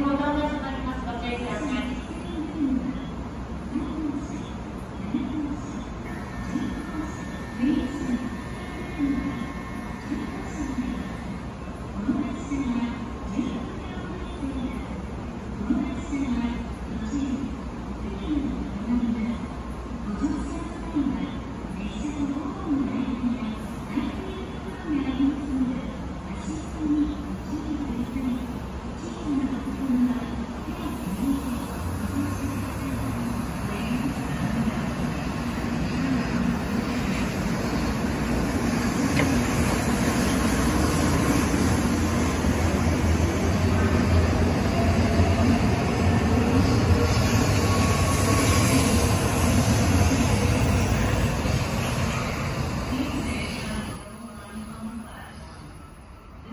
encontrando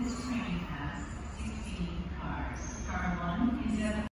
This training has 16